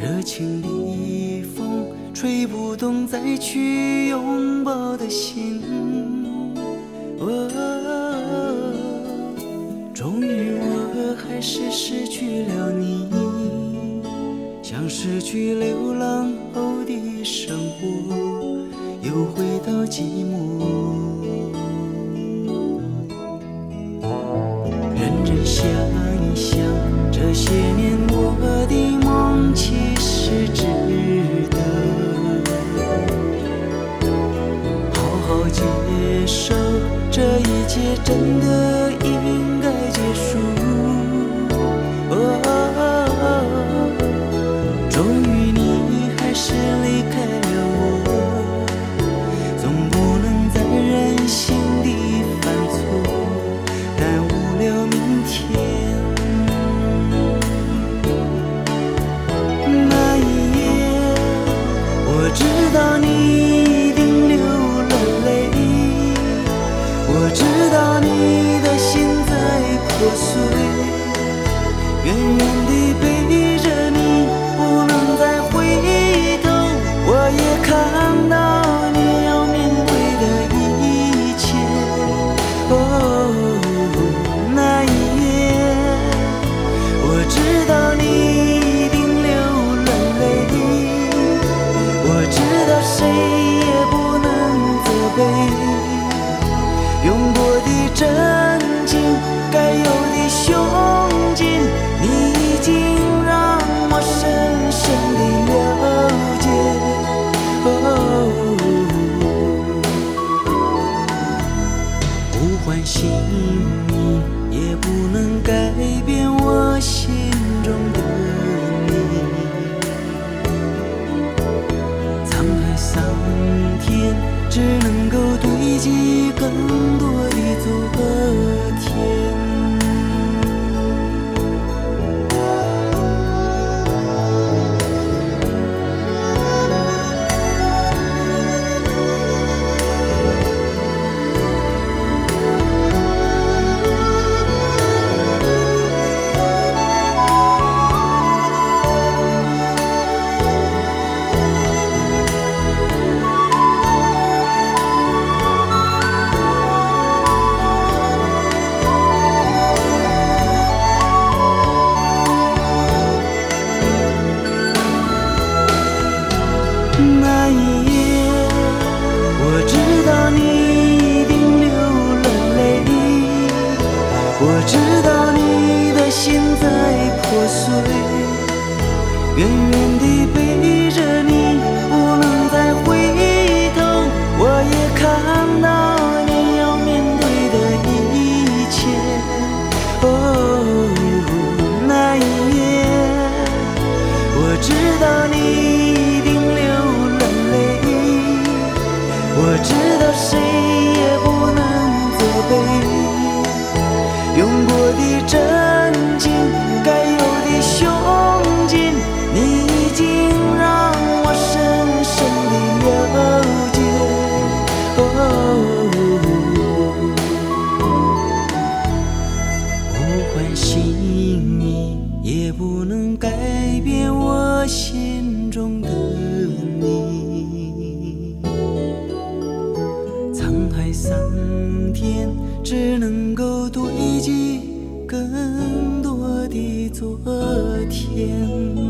热情的风吹不动再去拥抱的心。哦，终于我还是失去了你，像失去流浪后的生活，又回到寂寞。认真想一想，这些年好接受，这一切真的应该结束。哦，终于你还是离开了我，总不能再任性地犯错，耽误了明天。那一夜，我知道你我知道你的心在破碎，远远多的足够。一夜，我知道你一定流了泪，我知道你的心在破碎，远远地背着你，竟让我深深的了解哦不关心你也不能改变我心中的你沧海桑田只能够堆积更多的昨天。